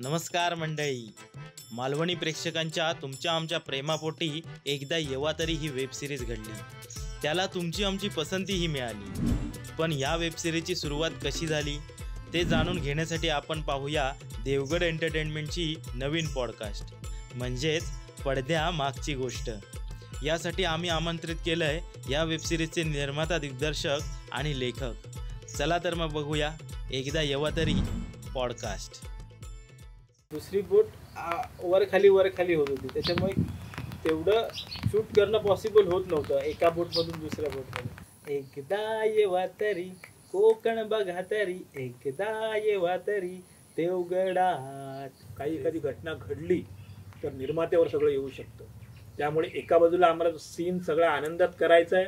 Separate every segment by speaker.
Speaker 1: नमस्कार मंडळी. मालवणी प्रेक्षकांच्या तुमच्या आमच्या प्रेमापोटी एकदा येवा तरी ही वेब सिरीज घडली. त्याला तुमची आमची पसंतीही मिळाली. पण या वेब सिरीजची सुरुवात कशी झाली? ते जाणून घेण्यासाठी आपण पाहूया देवगड एंटरटेनमेंटची नवीन पॉडकास्ट म्हणजेच पडद्या मागची गोष्ट. यासाठी आम्ही आमंत्रित केलं आहे या वेब सिरीजचे निर्माता दिग्दर्शक आणि लेखक. चला तर मग बघूया एकदा येवा तरी पॉडकास्ट
Speaker 2: दुसरी बोट वर खाली वर खाली होत होती. त्याच्यामुळे तेवढं शूट करणं पॉसिबल होत नव्हतं. एका बोटमधून दुसऱ्या बोटमध्ये एकदा येवा तरी कोकण बघा तरी एकदा येवा तरी देवगडात.
Speaker 3: काही एखादी घटना घडली तर निर्मात्यावर सगळं येऊ शकतं. त्यामुळे एका बाजूला आम्हाला सीन सगळा आनंदात करायचा आहे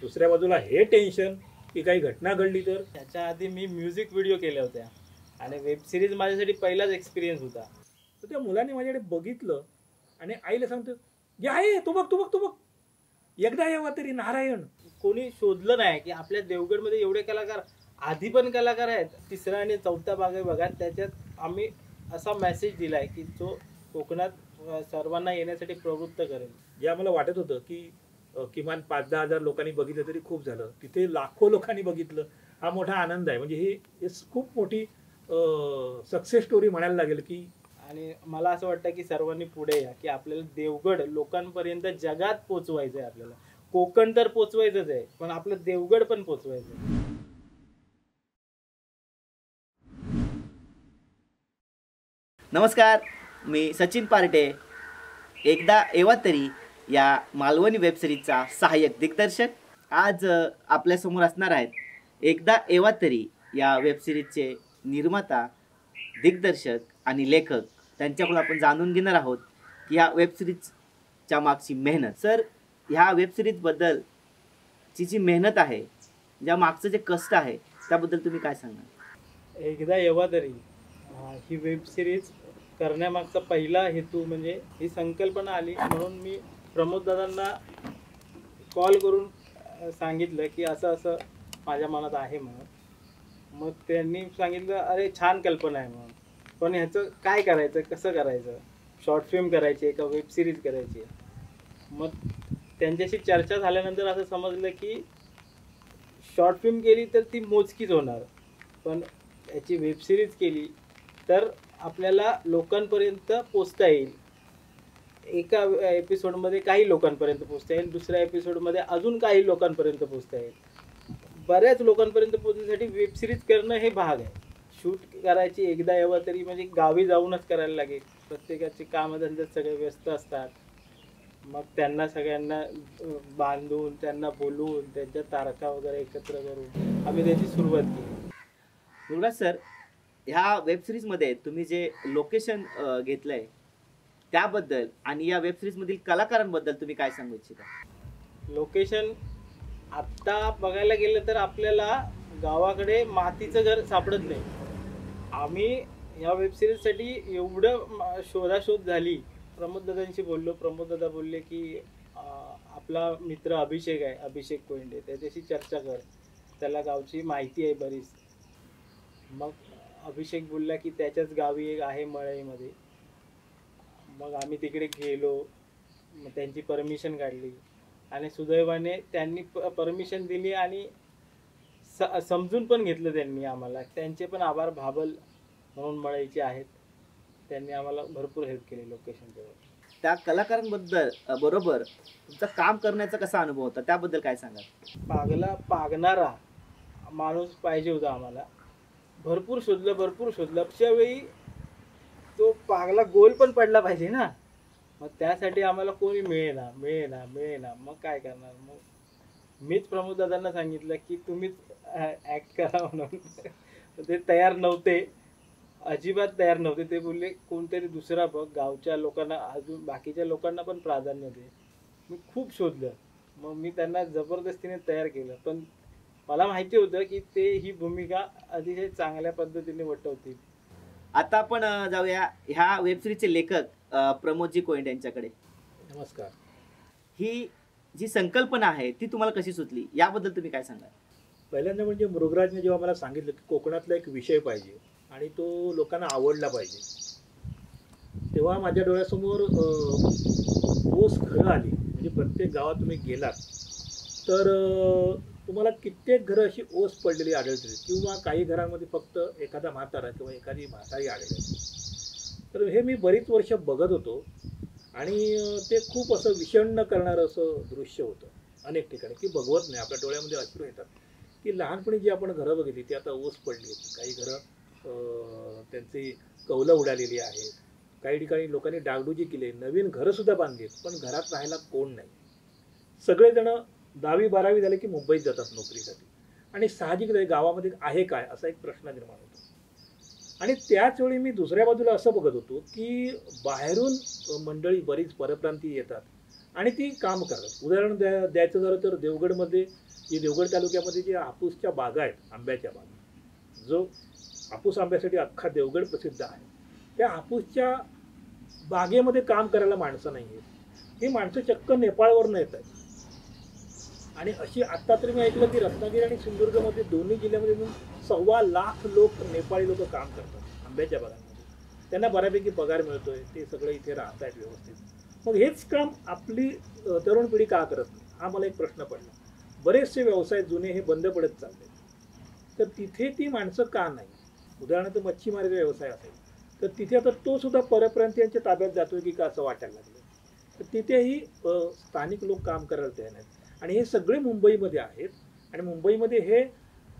Speaker 3: दुसऱ्या बाजूला हे टेन्शन की काही घटना घडली तर?
Speaker 2: त्याच्या आधी मी म्युझिक व्हिडिओ केल्या होत्या. आणि वेब सिरीज माझ्यासाठी पहिलाच एक्सपिरियन्स होता.
Speaker 3: तर त्या मुलाने माझ्याकडे बघितलं आणि आईला सांगतो जे आहे तू बघ तू बघ तू बघ. एकदा यावा तरी नारायण.
Speaker 2: कोणी शोधलं नाही की आपल्या देवगडमध्ये एवढे कलाकार आधी पण कलाकार आहेत. तिसरा आणि चौथा भाग आहे बघा. त्याच्यात आम्ही असा मेसेज दिलाय की जो कोकणात सर्वांना येण्यासाठी प्रवृत्त करेल.
Speaker 3: जे आम्हाला वाटत होतं की किमान पाच दहा हजार लोकांनी बघितलं तरी खूप झालं. तिथे लाखो लोकांनी बघितलं. हा मोठा आनंद आहे. म्हणजे ही खूप मोठी सक्सेस स्टोरी म्हणायला लागेल की?
Speaker 2: आणि मला असं वाटतं की सर्वांनी पुढे या की आपल्याला देवगड लोकांपर्यंत जगात पोचवायचं आहे आपल्याला. कोकण तर पोचवायचंच आहे पण आपलं देवगड पण पोचवायचं आहे
Speaker 4: नमस्कार मी सचिन पार्टे. एकदा एवा तरी या मालवणी वेबसिरीजचा सहाय्यक दिग्दर्शक. आज आपल्यासमोर असणार आहेत. एकदा एवा तरी या वेबसिरीजचे निर्माता दिग्दर्शक आणि लेखक त्यांच्याकडून आपण जाणून घेणार आहोत की ह्या वेबसिरीजच्या मागची मेहनत. सर ह्या वेबसिरीजबद्दल ची जी मेहनत आहे ज्या मागचं जे कष्ट आहे त्याबद्दल तुम्ही काय सांगाल?
Speaker 2: एकदा एव्हा तरी ही वेब सिरीज करण्यामागचा पहिला हेतू म्हणजे ही संकल्पना आली म्हणून मी प्रमोद दादांना कॉल करून सांगितलं की असं असं माझ्या मनात आहे म्हणून. मग त्यांनी सांगितलं अरे छान कल्पना आहे म्हणून. पण ह्याचं काय करायचं कसं करायचं? शॉर्ट फिल्म करायची आहे का वेब सिरीज करायची? आहे मग त्यांच्याशी चर्चा झाल्यानंतर असं समजलं की शॉर्ट फिल्म केली तर ती मोजकीच होणार. पण याची वेब सिरीज केली तर आपल्याला लोकांपर्यंत पोचता येईल. एका एपिसोडमध्ये काही लोकांपर्यंत पोचता येईल दुसऱ्या एपिसोडमध्ये अजून काही लोकांपर्यंत पोचता येईल. बऱ्याच लोकांपर्यंत पोचण्यासाठी वेब सिरीज करणं हे भाग आहे. शूट करायची एकदा यावं तरी म्हणजे गावी जाऊनच करायला लागेल. प्रत्येकाचे कामधंद्यात सगळे व्यस्त असतात. मग त्यांना सगळ्यांना बांधून त्यांना बोलवून त्यांच्या तारखा वगैरे एकत्र करून आम्ही त्याची सुरुवात केली.
Speaker 4: मुरुगाज सर ह्या वेबसिरीजमध्ये तुम्ही जे लोकेशन घेतलंय त्याबद्दल आणि या वेबसिरीजमधील कलाकारांबद्दल तुम्ही काय सांगू इच्छिता?
Speaker 2: लोकेशन आत्ता बघायला गेलं तर आपल्याला गावाकडे मातीचं घर सापडत नाही. आम्ही या वेबसिरीजसाठी एवढं शोधाशोध झाली. प्रमोद दादांशी बोललो. प्रमोद दादा बोलले की आपला मित्र अभिषेक आहे. अभिषेक कोंडे त्याच्याशी चर्चा कर. त्याला गावची माहिती आहे बरीच. मग अभिषेक बोलला की त्याच्याच गावी एक आहे मळईमध्ये. मग आम्ही तिकडे गेलो. मग त्यांची परमिशन काढली. आणि सुदैवाने त्यांनी परमिशन दिली आणि स- समजून पण घेतलं त्यांनी आम्हाला. त्यांचे पण आभार भाबल म्हणून मळायचे आहेत. त्यांनी आम्हाला भरपूर हेल्प केली लोकेशनच्या
Speaker 4: त्या कलाकारांबद्दल बरोबर तुमचा काम करण्याचा कसा अनुभव होता? त्याबद्दल काय सांगाल?
Speaker 2: पागला पागणारा माणूस पाहिजे होता आम्हाला. भरपूर शोधलं भरपूर शोधलं. वेळी तो पागला गोल पण पडला पाहिजे ना. मग त्यासाठी आम्हाला कोणी मिळेना मिळेना मिळेना. मग काय करणार? मग मीच प्रमोद दादांना सांगितलं की तुम्हीच ॲक्ट करा म्हणून. ते तयार नव्हते. अजिबात तयार नव्हते. ते बोलले कोणतरी दुसरा बघ. गावच्या लोकांना अजून बाकीच्या लोकांना पण प्राधान्य दे. मी खूप शोधलं. मग मी त्यांना जबरदस्तीने तयार केलं. पण मला माहिती होतं की ते ही भूमिका अतिशय चांगल्या पद्धतीने वटवतील.
Speaker 4: आता आपण जाऊया. ह्या वेबसिरीजचे लेखक प्रमोदजी कोयंड यांच्याकडे.
Speaker 3: नमस्कार.
Speaker 4: ही जी संकल्पना आहे ती तुम्हाला कशी सुचली? याबद्दल तुम्ही काय सांगाल?
Speaker 3: पहिल्यांदा म्हणजे मृगराजने जेव्हा मला सांगितलं की कोकणातला एक विषय पाहिजे आणि तो लोकांना आवडला पाहिजे तेव्हा माझ्या डोळ्यासमोर ओस घरं आली. म्हणजे प्रत्येक गावात तुम्ही गेलात तर तुम्हाला कित्येक घरं अशी ओस पडलेली आढळतील किंवा काही घरांमध्ये फक्त एखादा म्हातारा किंवा एखादी म्हातारी आढळेल. तर हे मी बरीच वर्ष बघत होतो. आणि ते खूप असं विषण्ण करणारं असं दृश्य होतं. अनेक ठिकाणी की बघवत नाही. आपल्या डोळ्यामध्ये अश्रू येतात. की लहानपणी जी आपण घरं बघितली ती आता ओस पडली आहेत. काही घरं त्यांची कौलं उडालेली आहेत. काही ठिकाणी लोकांनी डागडुजी केली. नवीन घरंसुद्धा बांधली आहेत, पण घरात राहायला कोण नाही. सगळेजणं दहावी बारावी झाले की मुंबईत जातात नोकरीसाठी. आणि साहजिक गावामध्ये आहे काय असा एक प्रश्न निर्माण होतो. आणि त्याच वेळी मी दुसऱ्या बाजूला असं बघत होतो की बाहेरून मंडळी बरीच परप्रांती येतात आणि ती काम करतात. उदाहरण द्या द्यायचं झालं तर देवगडमध्ये जे देवगड तालुक्यामध्ये जे हापूसच्या बागा आहेत आंब्याच्या बागा जो हापूस आंब्यासाठी अख्खा देवगड प्रसिद्ध आहे. त्या हापूसच्या बागेमध्ये काम करायला माणसं नाही आहेत ही माणसं चक्क नेपाळवरनं येत आहेत. आणि अशी आत्ता तरी मी ऐकलं की रत्नागिरी आणि सिंधुदुर्गमध्ये दोन्ही जिल्ह्यामध्ये मिळून सव्वा लाख लोक नेपाळी लोक काम करतात आंब्याच्या बागांमध्ये. त्यांना बऱ्यापैकी पगार मिळतोय ते सगळे इथे राहत आहेत व्यवस्थित. मग हेच काम आपली तरुण पिढी का करत नाही? हा मला एक प्रश्न पडला. बरेचसे व्यवसाय जुने हे बंद पडत चालले. तर तिथे ती माणसं का नाही? उदाहरणार्थ मच्छीमारीचा व्यवसाय असेल तर तिथे आता तो सुद्धा परप्रांतीयांच्या ताब्यात जातोय की का असं वाटायला लागलं तर तिथेही स्थानिक लोक काम करायला तयार नाहीत. आणि हे सगळे मुंबईमध्ये आहेत. आणि मुंबईमध्ये हे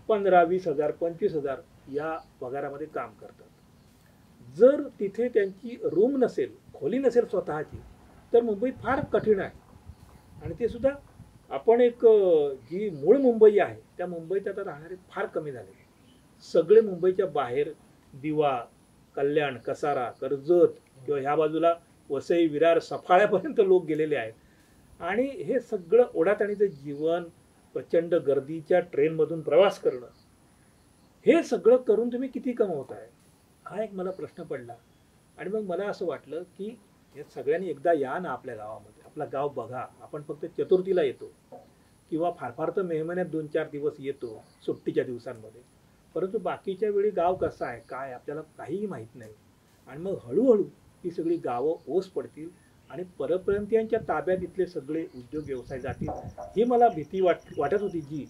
Speaker 3: पंधरा वीस हजार पंचवीस हजार या पगारामध्ये काम करतात. जर तिथे त्यांची रूम नसेल खोली नसेल स्वतःची तर मुंबईत फार कठीण आहे. आणि ते सुद्धा आपण एक जी मूळ मुंबई आहे त्या मुंबईत आता राहणारे फार कमी झाले सगळे मुंबईच्या बाहेर दिवा कल्याण कसारा कर्जत किंवा ह्या बाजूला वसई विरार सफाळ्यापर्यंत लोक गेलेले आहेत. आणि हे सगळं ओढाताणीचं जीवन प्रचंड गर्दीच्या ट्रेनमधून प्रवास करणं हे सगळं करून तुम्ही किती कमवताय? हा एक मला प्रश्न पडला. आणि मग मला असं वाटलं की हे सगळ्यांनी एकदा या ना आपल्या गावामध्ये. आपला गाव बघा. आपण फक्त चतुर्थीला येतो. किंवा फार फार तर मे महिन्यात दोन चार दिवस येतो सुट्टीच्या दिवसांमध्ये. परंतु बाकीच्या वेळी गाव कसं आहे काय आपल्याला काहीही माहीत नाही. आणि मग हळूहळू ही सगळी गावं ओस पडतील. आणि परप्रांतीयांच्या ताब्यात इथले सगळे उद्योग व्यवसाय जातील ही मला भीती वाट वाटत होती जी.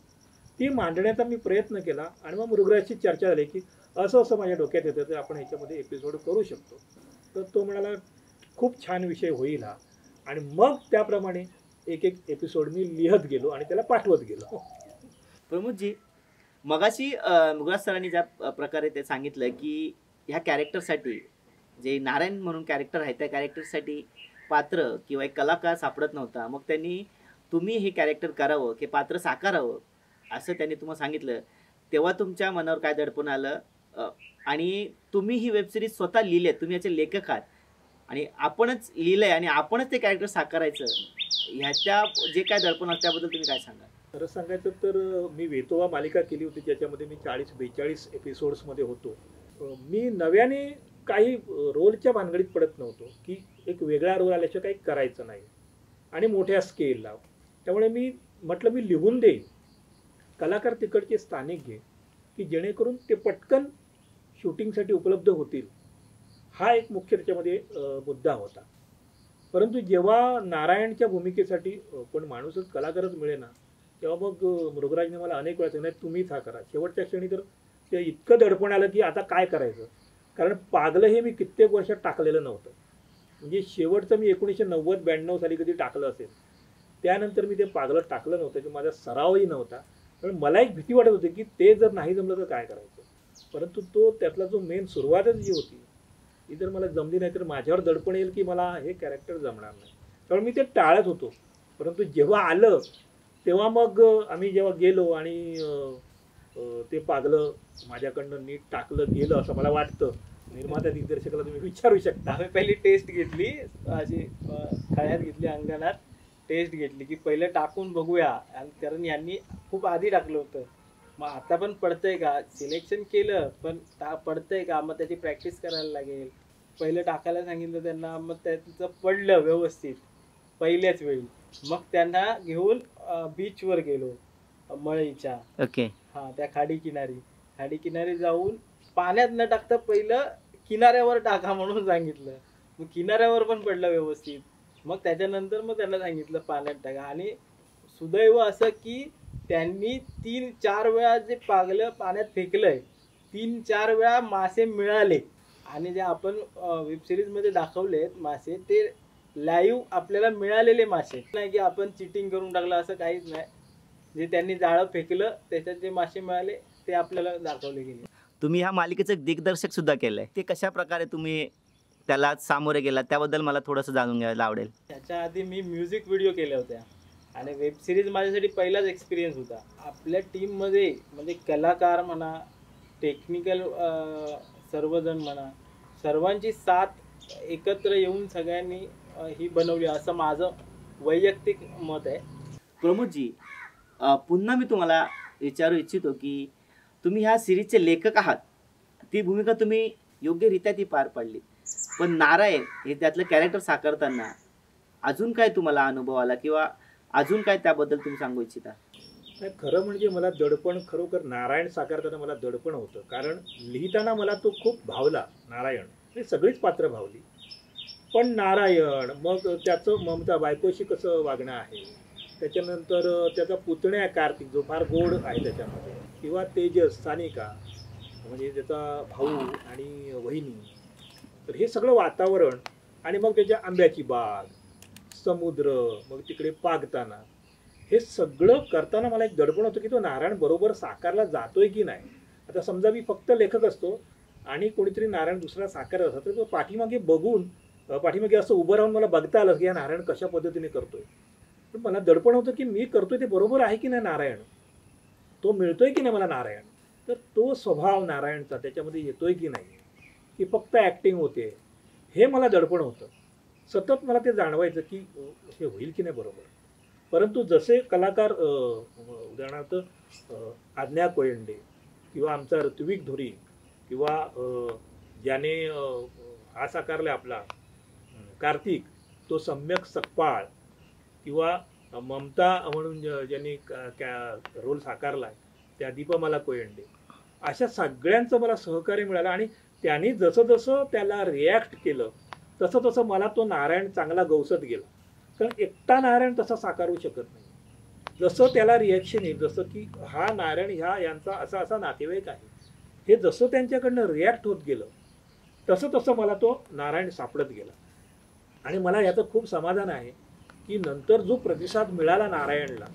Speaker 3: ती मांडण्याचा मी प्रयत्न केला आणि मग मृगराजची चर्चा झाली की असं असं माझ्या डोक्यात येतं तर आपण ह्याच्यामध्ये एपिसोड करू शकतो. तर तो म्हणाला खूप छान विषय होईल हा. आणि मग त्याप्रमाणे एक एक एपिसोड मी लिहत गेलो आणि त्याला पाठवत गेलो.
Speaker 4: प्रमोदजी मगाशी अं, मुगराज सरांनी ज्या प्रकारे ते सांगितलं की ह्या कॅरेक्टरसाठी जे नारायण म्हणून कॅरेक्टर आहे त्या कॅरेक्टरसाठी पात्र किंवा एक कलाकार सापडत नव्हता. मग त्यांनी तुम्ही हे कॅरेक्टर करावं की पात्र साकारावं असं त्यांनी तुम्हाला सांगितलं. तेव्हा तुमच्या मनावर काय दडपण आलं? आणि तुम्ही ही वेबसिरीज स्वतः लिहिली आहे. तुम्ही याचे लेखक आहात. आणि आपणच लिहिलंय आणि आपणच ते कॅरेक्टर साकारायचं. ह्याच्या जे काय दडपण असतं त्याबद्दल तुम्ही काय सांगा
Speaker 3: खरं सांगायचं तर मी वेतोवा मालिका केली होती ज्याच्यामध्ये मी चाळीस बेचाळीस एपिसोड्समध्ये होतो. मी नव्याने काही रोलच्या भानगडीत पडत नव्हतो की एक वेगळा रोल आल्याशिवाय काही करायचं नाही. आणि मोठ्या स्केलला त्यामुळे मी म्हटलं मी लिहून देईन. कलाकार तिकडचे स्थानिक घे की जेणेकरून ते पटकन शूटिंगसाठी उपलब्ध होतील. हा एक मुख्य त्याच्यामध्ये मुद्दा होता. परंतु जेव्हा नारायणच्या भूमिकेसाठी पण माणूसच कलाकारच मिळेना तेव्हा मग मृगराजने मला अनेक वेळा सांगितलं तुम्हीच हा करा. शेवटच्या क्षणी तर ते इतकं दडपण आलं की आता काय करायचं? कारण पागलं हे मी कित्येक वर्षात टाकलेलं नव्हतं. म्हणजे शेवटचं मी एकोणीसशे नव्वद ब्याण्णव साली कधी टाकलं असेल त्यानंतर मी ते पागलं टाकलं नव्हतं की माझा सरावही नव्हता. पण मला एक भीती वाटत होती की ते जर नाही जमलं तर काय करायचं? परंतु तो त्यातला जो मेन सुरुवातच जी होती ती जर मला जमली नाही तर माझ्यावर दडपण येईल की मला हे कॅरेक्टर जमणार नाही. त्यामुळे मी ते टाळत होतो. परंतु जेव्हा आलं तेव्हा मग आम्ही जेव्हा गेलो आणि ते पागलं माझ्याकडनं नीट टाकलं गेलं असं मला वाटतं. निर्माता दिग्दर्शकाला तुम्ही विचारू शकता.
Speaker 2: आम्ही पहिली टेस्ट घेतली अशी खळ्यात घेतली अंगणात टेस्ट घेतली की पहिले टाकून बघूया. आणि कारण यांनी खूप आधी टाकलं होतं. मग आता पण पडतंय का? सिलेक्शन केलं पण टा पडतंय का? मग त्याची प्रॅक्टिस करायला लागेल. पहिलं टाकायला सांगितलं त्यांना मग त्याचं पडलं व्यवस्थित पहिल्याच वेळी. मग त्यांना घेऊन बीचवर गेलो. मळईच्या.
Speaker 4: ओके.
Speaker 2: हा त्या खाडी किनारी. खाडी किनारी जाऊन पाण्यात न टाकता पहिलं किनाऱ्यावर टाका म्हणून सांगितलं. मग किनाऱ्यावर पण पडला व्यवस्थित. मग त्याच्यानंतर मग त्यांना सांगितलं पाण्यात टाका. आणि सुदैव असं की त्यांनी तीन चार वेळा जे पागलं पाण्यात फेकलंय तीन चार वेळा मासे मिळाले. आणि जे आपण वेब सिरीजमध्ये दाखवलेत मासे ते लाईव्ह आपल्याला मिळालेले मासे. नाही की आपण चिटिंग करून टाकलं असं काहीच नाही. जे त्यांनी जाळं फेकलं त्याच्यात जे मासे मिळाले ते आपल्याला दाखवले गेले.
Speaker 4: तुम्ही ह्या मालिकेचं दिग्दर्शक सुद्धा केलंय. ते कशा प्रकारे तुम्ही त्याला सामोरे गेला त्याबद्दल मला थोडंसं जाणून घ्यायला आवडेल.
Speaker 2: त्याच्या आधी मी म्युझिक व्हिडिओ केल्या होत्या. आणि वेब सिरीज माझ्यासाठी पहिलाच एक्सपिरियन्स होता. आपल्या टीममध्ये म्हणजे कलाकार म्हणा टेक्निकल सर्वजण म्हणा सर्वांची साथ एकत्र येऊन सगळ्यांनी ही बनवली. असं माझं वैयक्तिक मत आहे.
Speaker 4: प्रमोदजी पुन्हा मी तुम्हाला विचारू इच्छितो की तुम्ही ह्या सिरीजचे लेखक आहात. ती भूमिका तुम्ही योग्यरित्या ती पार पाडली. पण नारायण हे त्यातलं कॅरेक्टर साकारताना अजून काय तुम्हाला अनुभव आला किंवा अजून काय त्याबद्दल तुम्ही सांगू इच्छिता?
Speaker 3: खरं म्हणजे मला दडपण खरोखर नारायण साकारताना मला दडपण होतं. कारण लिहिताना मला तो खूप भावला नारायण. हे सगळीच पात्र भावली. पण नारायण मग त्याचं ममता बायकोशी कसं वागणं आहे? त्याच्यानंतर त्याचा पुतण्या कार्तिक जो फार गोड आहे त्याच्यामध्ये किंवा तेजस सानिका म्हणजे त्याचा भाऊ आणि वहिनी तर हे सगळं वातावरण आणि मग त्याच्या आंब्याची बाग समुद्र मग तिकडे पागताना हे सगळं करताना मला एक दडपण होतं की तो नारायण बरोबर साकारला जातोय की नाही? आता समजा मी फक्त लेखक असतो आणि कोणीतरी नारायण दुसरा साकारत असतो तर तो पाठीमागे बघून पाठीमागे असं उभं राहून मला बघता आलं की हा नारायण कशा पद्धतीने करतोय? पण मला दडपण होतं की मी करतोय ते बरोबर आहे की नाही नारायण? तो मिळतोय की नाही मला नारायण? तर तो स्वभाव नारायणचा त्याच्यामध्ये येतोय की नाही? की फक्त ॲक्टिंग होते. हे मला दडपण होतं. सतत मला ते जाणवायचं की हे होईल की नाही बरोबर? परंतु जसे कलाकार उदाहरणार्थ आज्ञा कोयंडे किंवा आमचा ऋत्विक धुरी किंवा ज्याने हा साकारला आपला कार्तिक तो सम्यक सकपाळ किंवा ममता म्हणून ज्यांनी का- रोल साकारला आहे त्या दीपमाला कोयंडे. अशा सगळ्यांचं मला सहकार्य मिळालं आणि त्यांनी जसं जसं त्याला रिॲक्ट केलं तसं तसं मला तो नारायण चांगला गवसत गेला. कारण एकटा नारायण तसा साकारू शकत नाही. जसं त्याला रिॲक्शन येईल जसं की हा नारायण ह्या यांचा असा असा नातेवाईक आहे हे जसं त्यांच्याकडनं रिॲक्ट होत गेलं तसं तसं मला तो नारायण सापडत गेला. आणि मला याचं खूप समाधान आहे. की नंतर जो प्रतिसाद मिळाला नारायणला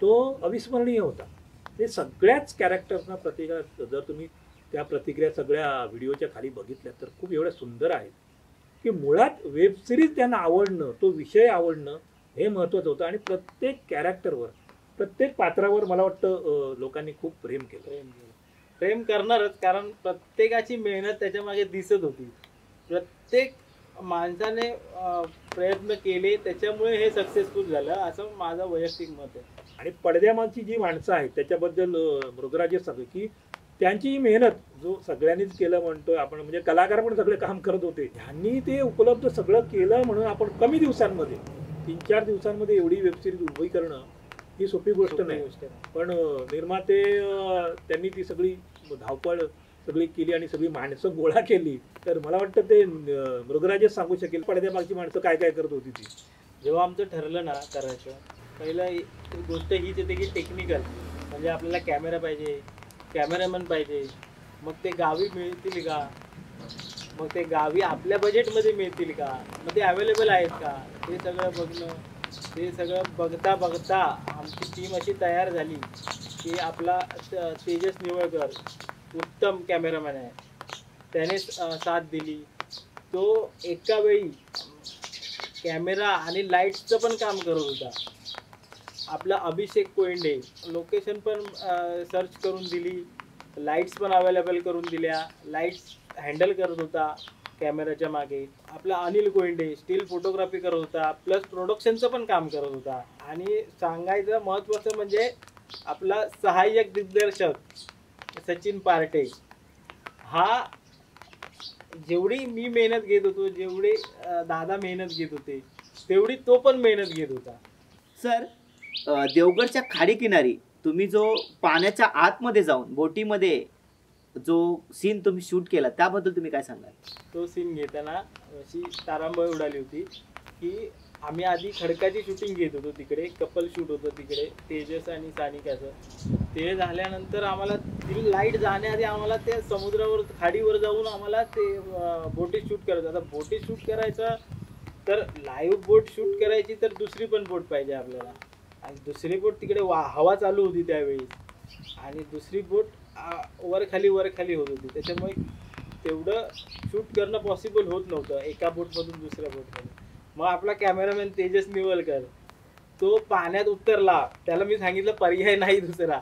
Speaker 3: तो अविस्मरणीय होता. ते सगळ्याच कॅरेक्टर्सना प्रतिक्रिया जर तुम्ही त्या प्रतिक्रिया सगळ्या व्हिडिओच्या खाली बघितल्या तर खूप एवढ्या सुंदर आहेत. की मुळात वेबसिरीज त्यांना आवडणं तो विषय आवडणं हे महत्त्वाचं होतं. आणि प्रत्येक कॅरेक्टरवर प्रत्येक पात्रावर मला वाटतं लोकांनी खूप प्रेम केलं.
Speaker 2: प्रेम केलं. प्रेम करणारच कारण प्रत्येकाची मेहनत त्याच्यामागे दिसत होती. प्रत्येक माणसाने प्रयत्न केले त्याच्यामुळे हे सक्सेसफुल झालं. असं माझं वैयक्तिक मत आहे.
Speaker 3: आणि पडद्यामागची जी माणसं आहेत त्याच्याबद्दल मृगराजे सांगू की त्यांची ही मेहनत जो सगळ्यांनीच केलं म्हणतोय आपण म्हणजे कलाकार पण सगळे काम करत होते त्यांनी ते उपलब्ध सगळं केलं म्हणून आपण कमी दिवसांमध्ये तीन चार दिवसांमध्ये एवढी वेबसिरीज उभी करणं ही सोपी गोष्ट नाही. पण निर्माते त्यांनी ती सगळी धावपळ सगळी केली आणि सगळी माणसं गोळा केली. तर मला वाटतं ते मृगराजच सांगू शकेल. पडद्यामागची माणसं काय काय करत होती ती?
Speaker 2: जेव्हा आमचं ठरलं ना करायचं पहिलं गोष्ट हीच येते की टेक्निकल म्हणजे आपल्याला कॅमेरा पाहिजे कॅमेरामॅन पाहिजे. मग ते गावी मिळतील का? मग ते गावी आपल्या बजेटमध्ये मिळतील का? मग ते अवेलेबल आहेत का? ते सगळं बघणं ते सगळं बघता बघता आमची टीम अशी तयार झाली की आपला तेजस निवळकर उत्तम कॅमेरामॅन आहे. त्याने साथ दिली. तो एका वेळी कॅमेरा आणि लाईट्सचं पण काम करत होता. आपला अभिषेक कोयंडे लोकेशन पण सर्च करून दिली. लाईट्स पण अवेलेबल करून दिल्या. लाईट्स हँडल करत होता कॅमेराच्या मागे. आपला अनिल कोयंडे स्टील फोटोग्राफी करत होता. प्लस प्रोडक्शनचं पण काम करत होता. आणि सांगायचं महत्त्वाचं म्हणजे आपला सहाय्यक दिग्दर्शक सचिन पार्टे हा जेवढी मी मेहनत घेत होतो जेवढे दादा मेहनत घेत होते तेवढी तो पण मेहनत घेत होता.
Speaker 4: सर देवगडच्या खाडीकिनारी तुम्ही जो पाण्याच्या आतमध्ये जाऊन बोटीमध्ये जो सीन तुम्ही शूट केला त्याबद्दल तुम्ही काय सांगाल?
Speaker 2: तो सीन घेताना अशी तारांबळ उडाली होती की आम्ही आधी खडकाची शूटिंग घेत होतो तिकडे. कपल शूट होतं तिकडे. तेजस आणि सानिकाचं. ते झाल्यानंतर आम्हाला ती लाइट जाण्याआधी आम्हाला त्या समुद्रावर खाडीवर जाऊन आम्हाला ते बोटी शूट करायचं. आता बोटी शूट करायचं तर लाईव्ह बोट शूट करायची तर दुसरी पण बोट पाहिजे आपल्याला. आणि दुसरी बोट तिकडे वा हवा चालू होती त्यावेळी आणि दुसरी बोट वरखाली वर खाली वर खाली होत होती. त्याच्यामुळे तेवढं शूट करणं पॉसिबल होत नव्हतं. एका बोटमधून दुसऱ्या बोटमध्ये मग आपला कॅमेरामॅन तेजस निवलकर तो पाण्यात उतरला. त्याला मी सांगितलं पर्याय नाही दुसरा.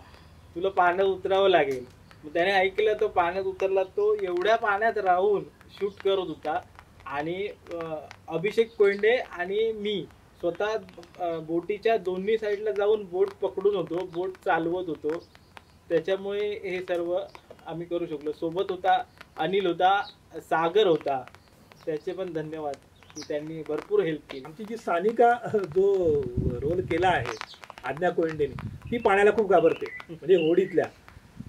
Speaker 2: तुला पाण्यात उतरावं लागेल. मग त्याने ऐकलं तो पाण्यात उतरला. तो एवढ्या पाण्यात राहून शूट करत होता. आणि अभिषेक कोंडे आणि मी स्वतः बोटीच्या दोन्ही साईडला जाऊन बोट पकडून होतो बोट चालवत होतो. त्याच्यामुळे हे सर्व आम्ही करू शकलो. सोबत होता अनिल होता सागर होता. त्याचे पण धन्यवाद. की त्यांनी भरपूर हेल्प केली.
Speaker 3: आमची जी सानिका जो रोल केला आहे आज्ञा कोयंडेने ती पाण्याला खूप घाबरते म्हणजे होडीतल्या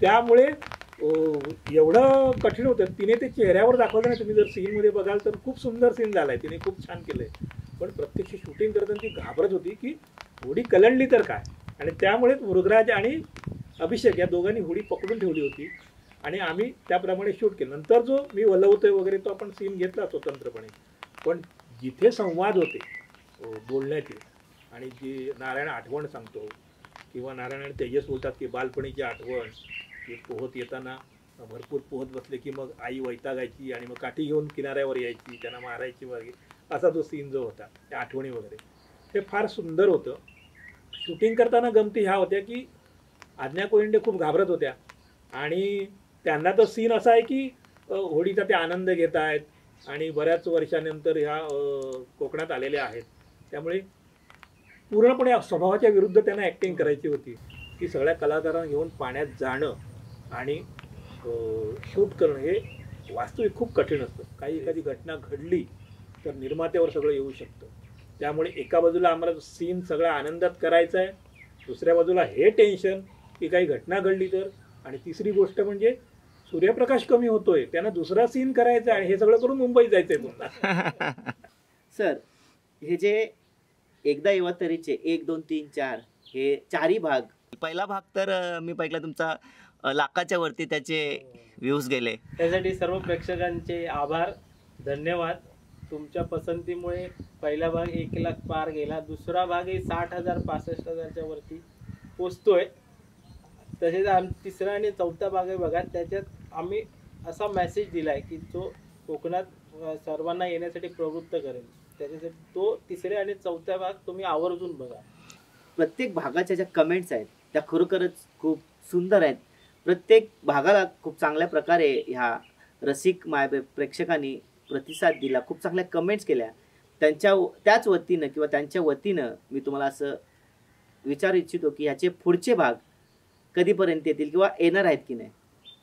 Speaker 3: त्यामुळे एवढं कठीण होतं तिने ते चेहऱ्यावर दाखवलं नाही. तुम्ही जर सीनमध्ये बघाल तर खूप सुंदर सीन झाला आहे तिने खूप छान केलं आहे पण प्रत्यक्ष शूटिंग करताना ती घाबरत होती की होडी कलंडली तर काय? आणि त्यामुळेच मृगराज आणि अभिषेक या दोघांनी होडी पकडून ठेवली होती. आणि आम्ही त्याप्रमाणे शूट केलं. नंतर जो मी वलवतोय वगैरे तो आपण सीन घेतला स्वतंत्रपणे. पण जिथे संवाद होते बोलण्याचे. आणि जी नारायण आठवण सांगतो किंवा नारायण आणि तेजस बोलतात की बालपणीची आठवण की पोहत येताना भरपूर पोहत बसले की मग आई वैतागायची आणि मग काठी घेऊन किनाऱ्यावर यायची त्यांना मारायची वगैरे. असा जो सीन जो होता त्या आठवणी वगैरे. ते फार सुंदर होतं. शूटिंग करताना गमती ह्या होत्या की आज्ञा कोयंडे खूप घाबरत होत्या. आणि त्यांना तो सीन असा आहे की होळीचा होडीचा ते आनंद घेत आहेत आणि बऱ्याच वर्षानंतर ह्या कोकणात आलेल्या आहेत. त्यामुळे पूर्णपणे स्वभावाच्या विरुद्ध त्यांना ॲक्टिंग करायची होती. की सगळ्या कलाकारांना घेऊन पाण्यात जाणं आणि शूट करणं हे वास्तविक खूप कठीण असतं. काही एखादी घटना घडली तर निर्मात्यावर सगळं येऊ शकतं. त्यामुळे एका बाजूला आम्हाला सीन सगळा आनंदात करायचा आहे दुसऱ्या बाजूला हे टेन्शन की काही घटना घडली तर आणि तिसरी गोष्ट म्हणजे सूर्यप्रकाश कमी होतोय त्यांना दुसरा सीन करायचा आहे आणि हे सगळं करून मुंबईत जायचंय पुन्हा.
Speaker 4: सर हे जे एकदा येवा तरीचे एक दोन तीन चार हे चारही भाग. पहिला भाग तर मी पहिला तुमचा लाखाच्या वरती त्याचे व्ह्यूज गेले.
Speaker 2: त्यासाठी सर्व प्रेक्षकांचे आभार धन्यवाद. तुमच्या पसंतीमुळे पहिला भाग एक लाख पार गेला. दुसरा भागही साठ हजार पासष्ट हजारच्या वरती पोचतोय. तसेच आम तिसरा आणि चौथा भाग आहे बघा त्याच्यात आम्ही असा मेसेज दिला आहे की जो कोकणात सर्वांना येण्यासाठी प्रवृत्त करेल. त्याच्यासाठी तो तिसऱ्या आणि चौथा भाग तुम्ही आवर्जून बघा.
Speaker 4: प्रत्येक भागाच्या ज्या कमेंट्स आहेत त्या खरोखरच खूप सुंदर आहेत. प्रत्येक भागाला खूप चांगल्या प्रकारे ह्या रसिक माय प्रेक्षकांनी प्रतिसाद दिला खूप चांगल्या कमेंट्स केल्या. त्यांच्या त्याच वतीनं किंवा त्यांच्या वतीनं मी तुम्हाला असं विचारू इच्छितो की ह्याचे पुढचे भाग कधीपर्यंत येतील किंवा येणार आहेत की नाही?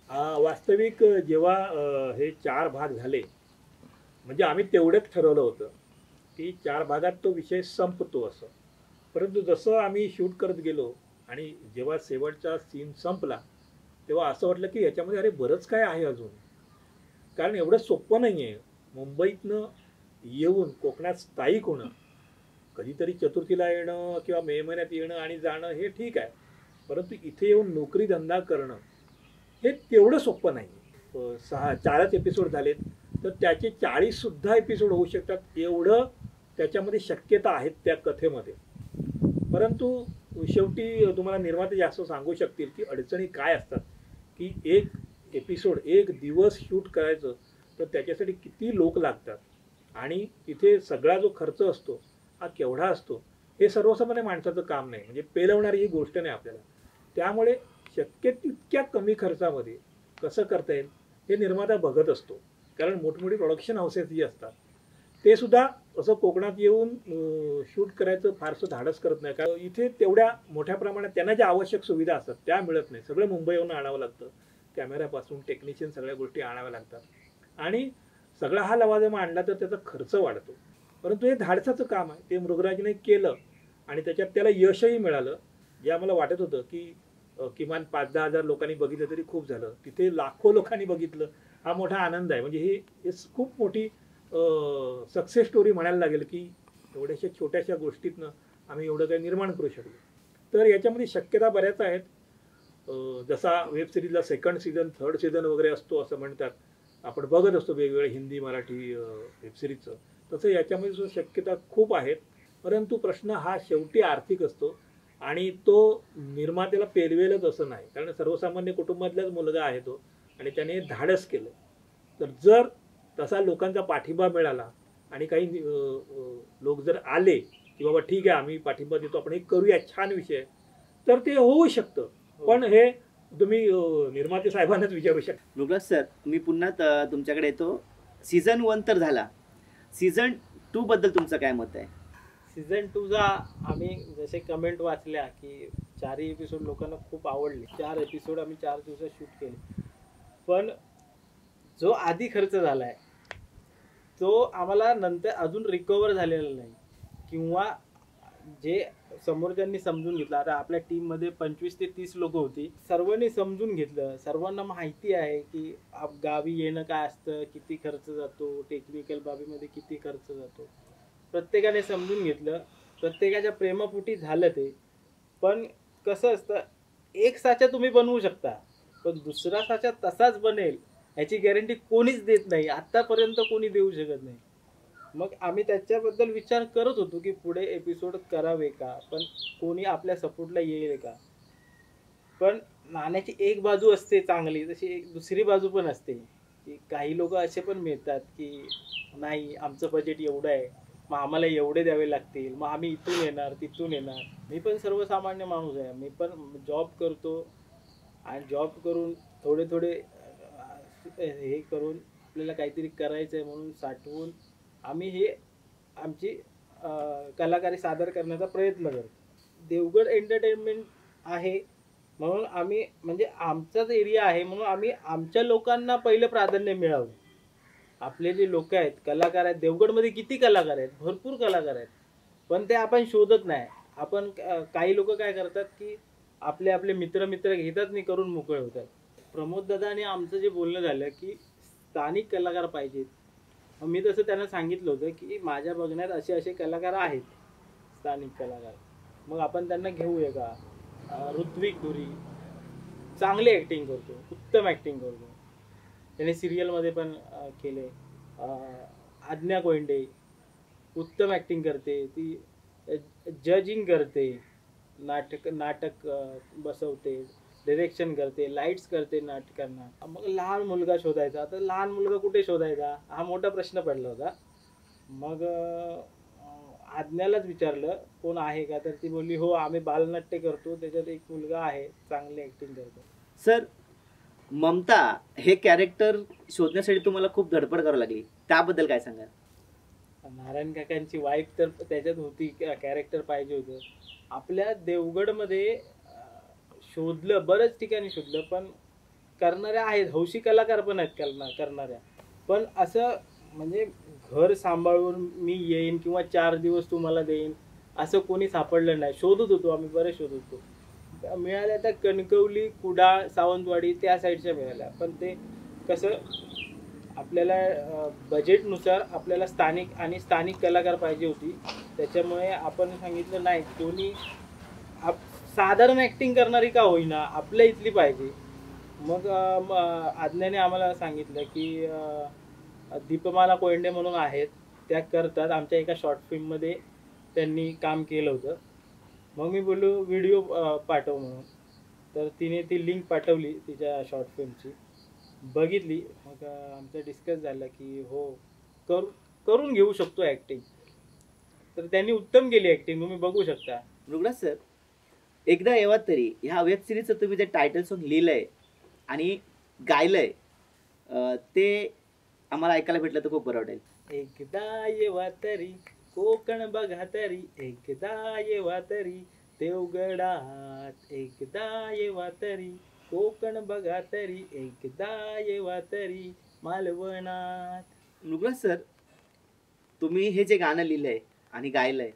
Speaker 3: वास्तविक जेव्हा हे चार भाग झाले म्हणजे आम्ही तेवढंच ठरवलं होतं की चार भागात तो विषय संपतो असं. परंतु जसं आम्ही शूट करत गेलो आणि जेव्हा शेवटचा सीन संपला तेव्हा असं वाटलं की याच्यामध्ये अरे बरंच काय आहे अजून. कारण एवढं सोपं नाही आहे मुंबईतनं येऊन कोकणात स्थायिक होणं कधीतरी चतुर्थीला येणं किंवा मे महिन्यात येणं आणि जाणं हे ठीक आहे. परंतु इथे येऊन नोकरी धंदा करणं हे तेवढं सोपं नाही. सहा चारच एपिसोड झालेत. तर त्याचे चाळीससुद्धा एपिसोड होऊ शकतात. एवढं त्याच्यामध्ये शक्यता आहेत त्या कथेमध्ये. परंतु शेवटी तुम्हाला निर्माते जास्त सांगू शकतील की अडचणी काय असतात? की एक एपिसोड एक दिवस शूट करायचं तर त्याच्यासाठी किती लोक लागतात? आणि तिथे सगळा जो खर्च असतो हा केवढा असतो? हे सर्वसामान्य माणसाचं काम नाही. म्हणजे पेलवणारी ही गोष्ट नाही आपल्याला. त्यामुळे शक्य तितक्या कमी खर्चामध्ये कसं करता येईल हे निर्माता बघत असतो. कारण मोठमोठी प्रोडक्शन हाऊसेस जी असतात ते सुद्धा असं कोकणात येऊन शूट करायचं फारसं धाडस करत नाही. कारण इथे तेवढ्या मोठ्या प्रमाणात त्यांना ज्या आवश्यक सुविधा असतात त्या मिळत नाही. सगळं मुंबईहून आणावं लागतं. कॅमेऱ्यापासून टेक्निशियन सगळ्या गोष्टी आणाव्या लागतात. आणि सगळा हा लवाजमा आणला तर त्याचा खर्च वाढतो. परंतु हे धाडसाचं काम आहे. ते मृगराजने केलं आणि त्याच्यात त्याला यशही मिळालं. जे आम्हाला वाटत होतं की किमान पाच दहा हजार लोकांनी बघितलं तरी खूप झालं. तिथे लाखो लोकांनी बघितलं. हा मोठा आनंद आहे. म्हणजे ही खूप मोठी सक्सेस स्टोरी म्हणायला लागेल की एवढ्याशा छोट्याशा गोष्टीतनं आम्ही एवढं काही निर्माण करू शकलो. तर याच्यामध्ये शक्यता बऱ्याच आहेत. जसा वेब सिरीजला सेकंड सीझन थर्ड सीझन वगैरे असतो असं म्हणतात. आपण बघत असतो वेगवेगळ्या हिंदी मराठी वेब सिरीजचं तसं याच्यामध्ये सुद्धा शक्यता खूप आहेत. परंतु प्रश्न हा शेवटी आर्थिक असतो. आणि तो निर्मात्याला पेलवेलच असं नाही. कारण सर्वसामान्य कुटुंबातलाच मुलगा आहे तो आणि त्याने धाडस केलं. तर जर तसा लोकांचा पाठिंबा मिळाला आणि काही लोक जर आले की बाबा ठीक आहे आम्ही पाठिंबा देतो आपण हे करूया छान विषय तर ते होऊ शकतं. पण हे तुम्ही निर्माते साहेबांनाच विचारू शकता.
Speaker 4: रुग्राज सर मी पुन्हा तुमच्याकडे येतो. सीझन वन तर झाला. सीझन टू बद्दल तुमचं काय मत आहे?
Speaker 2: सीझन टूचा आम्ही जसे कमेंट वाचल्या की चारही एपिसोड लोकांना खूप आवडले. चार एपिसोड आम्ही चार दिवसात शूट केले. पण जो आधी खर्च झाला आहे तो आम्हाला नंतर अजून रिकवर झालेला नाही. किंवा जे समोरच्यांनी समजून घेतलं आता आपल्या टीममध्ये पंचवीस ते तीस लोक होती. सर्वांनी समजून घेतलं. सर्वांना माहिती आहे की गावी येणं काय असतं किती खर्च जातो टेक्निकल बाबीमध्ये किती खर्च जातो. प्रत्येकाने समजून घेतलं. प्रत्येकाच्या प्रेमापोटी झालं ते. पण कसं असतं एक साचा तुम्ही बनवू शकता पण दुसरा साचा तसाच बनेल ह्याची गॅरंटी कोणीच देत नाही. आत्तापर्यंत कोणी देऊ शकत नाही. मग आम्ही त्याच्याबद्दल विचार करत होतो की पुढे एपिसोड करावे का? पण कोणी आपल्या सपोर्टला येईल का? पण नाण्याची एक बाजू असते चांगली तशी एक दुसरी बाजू पण असते. की काही लोक असे पण मिळतात की नाही आमचं बजेट एवढं आहे. मग आम्हाला एवढे द्यावे लागतील. मग आम्ही इथून येणार तिथून येणार. मी पण सर्वसामान्य माणूस आहे. मी पण जॉब करतो. आणि जॉब करून थोडे थोडे हे करून आपल्याला काहीतरी करायचं आहे म्हणून साठवून आम्ही हे आमची कलाकारी सादर करण्याचा प्रयत्न करतो. देवगड एंटरटेनमेंट आहे म्हणून आम्ही म्हणजे आमचाच एरिया आहे म्हणून आम्ही आमच्या लोकांना पहिलं प्राधान्य मिळावं. आपले जे लोक आहेत कलाकार आहेत देवगडमध्ये किती कलाकार आहेत भरपूर कलाकार आहेत. पण ते आपण शोधत नाही. आपण काही लोक काय करतात की आपले आपले मित्र मित्र घेतात नाही करून मोकळे होतात. प्रमोद दादाने आमचं जे बोलणं झालं की स्थानिक कलाकार पाहिजेत. मी तसं त्यांना सांगितलं होतं की माझ्या बघण्यात असे असे कलाकार आहेत स्थानिक कलाकार. मग आपण त्यांना घेऊया का? ऋत्विक धुरी चांगली ॲक्टिंग करतो उत्तम ॲक्टिंग करतो. त्याने सिरियलमध्ये पण केले. आज्ञा कोयंडे उत्तम ॲक्टिंग करते ती जजिंग करते नाटक नाटक बसवते डिरेक्शन करते लाईट्स करते नाटकांना. मग लहान मुलगा शोधायचा. आता लहान मुलगा कुठे शोधायचा? हा मोठा प्रश्न पडला होता. मग आज्ञालाच विचारलं कोण आहे का? तर ती बोलली हो आम्ही बालनाट्य करतो. त्याच्यात एक मुलगा आहे चांगली ॲक्टिंग करतो.
Speaker 4: सर ममता हे कॅरेक्टर शोधण्यासाठी तुम्हाला खूप धडपड करावी लागली. त्याबद्दल काय सांगा
Speaker 2: नारायण काकांची वाईफ तर त्याच्यात होती कॅरेक्टर पाहिजे होतं. आपल्या देवगडमध्ये शोधलं बरंच ठिकाणी शोधलं पण करणाऱ्या आहेत. हौशी कलाकार पण आहेत करणार करणाऱ्या. पण असं म्हणजे घर सांभाळून मी येईन किंवा चार दिवस तुम्हाला देईन असं कोणी सापडलं नाही. शोधत होतो आम्ही बरेच शोधत होतो. मिळाल्या त्या कणकवली कुडाळ सावंतवाडी त्या साईडच्या मिळाल्या. पण ते कसं आपल्याला बजेटनुसार आपल्याला स्थानिक आणि स्थानिक कलाकार पाहिजे होती. त्याच्यामुळे आपण सांगितलं नाही दोन्ही आप साधारण ॲक्टिंग करणारी का होईना? आपल्या इथली पाहिजे. मग आज्ञाने आम्हाला सांगितलं की दीपमाला कोयंडे म्हणून आहेत. त्या करतात. आमच्या एका शॉर्ट फिल्ममध्ये त्यांनी काम केलं होतं. मग मी बोललो व्हिडिओ पाठव म्हणून. तर तिने ती लिंक पाठवली तिच्या शॉर्ट फिल्मची बघितली. मग आमचं डिस्कस झालं की हो करू करून घेऊ शकतो ॲक्टिंग तर त्यांनी उत्तम केली ॲक्टिंग तुम्ही बघू शकता.
Speaker 4: रुग्णास सर एकदा येवा तरी ह्या वेब सिरीजचं तुम्ही जे टायटल सॉन्ग लिहिलंय आणि गायलंय अं, ते आम्हाला ऐकायला भेटलं तर खूप बरं वाटेल.
Speaker 2: एकदा येवा तरी कोकण बघा तरी एकदा येवा तरी देवगडात एकदा येवा तरी कोकण बघा तरी एकदा येवा तरी मालवणात.
Speaker 4: रुग्णास सर तुम्ही हे जे गाणं लिहिलंय आणि गायलंय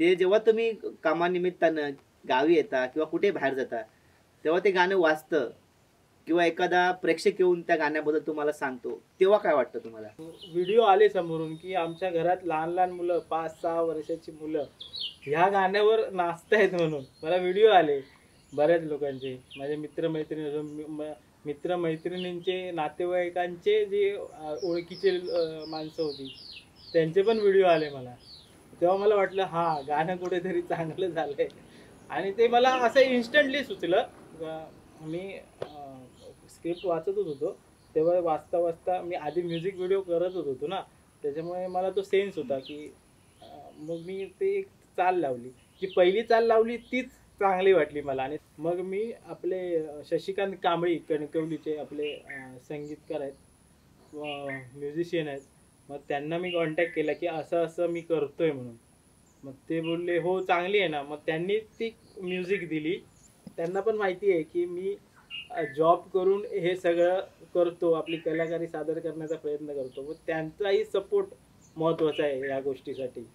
Speaker 4: ते जेव्हा तुम्ही कामानिमित्तानं गावी येता किंवा कुठे बाहेर जाता तेव्हा ते गाणं वाचतं किंवा एखादा प्रेक्षक येऊन त्या गाण्याबद्दल तुम्हाला सांगतो तेव्हा काय वाटतं तुम्हाला?
Speaker 2: व्हिडिओ आले समोरून की आमच्या घरात लहान लहान मुलं पाच सहा वर्षाची मुलं ह्या गाण्यावर नाचतायत म्हणून. मला व्हिडिओ आले बऱ्याच लोकांचे. माझे मित्रमैत्रिणी मित्रमैत्रिणींचे नातेवाईकांचे जे ओळखीचे माणसं होती त्यांचे पण व्हिडिओ आले मला. तेव्हा मला वाटलं हा गाणं कुठेतरी चांगलं झालंय. आणि ते मला असं इन्स्टंटली सुचलं मी स्क्रिप्ट वाचतच होतो. तेव्हा वाचता वाचता मी आधी म्युझिक व्हिडिओ करतच होतो ना. त्याच्यामुळे मला तो सेन्स होता की मग मी ते एक चाल लावली. जी पहिली चाल लावली तीच चांगली वाटली मला. आणि मग मी आपले शशिकांत कांबळी कणकवलीचे आपले संगीतकार आहेत म्युझिशियन आहेत मग त्यांना मी कॉन्टॅक्ट केला की असं असं मी करतोय म्हणून. मग ते बोलले हो चांगली आहे ना. मग त्यांनी ती म्युझिक दिली. त्यांना पण माहिती आहे की मी जॉब करून हे सगळं करतो आपली कलाकारी सादर करण्याचा प्रयत्न करतो. मग त्यांचाही सपोर्ट महत्त्वाचा आहे या गोष्टीसाठी.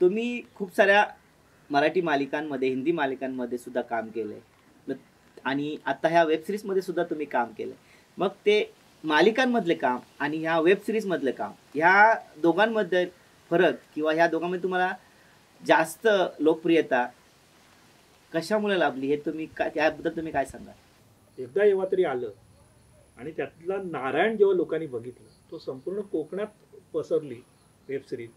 Speaker 4: तुम्ही खूप साऱ्या मराठी मालिकांमध्ये हिंदी मालिकांमध्ये सुद्धा काम केलंय. आणि आता ह्या वेब सिरीजमध्ये सुद्धा तुम्ही काम केलंय. मग ते मालिकांमधले काम आणि ह्या वेब सिरीजमधले काम ह्या दोघांमध्ये फरक किंवा ह्या दोघांमध्ये तुम्हाला जास्त लोकप्रियता कशामुळे लाभली? हे तुम्ही काय त्याबद्दल तुम्ही काय सांगाल?
Speaker 3: एकदा जेव्हा तरी आलं. आणि त्यातला नारायण जेव्हा लोकांनी बघितलं तो संपूर्ण कोकणात पसरली वेब सिरीज.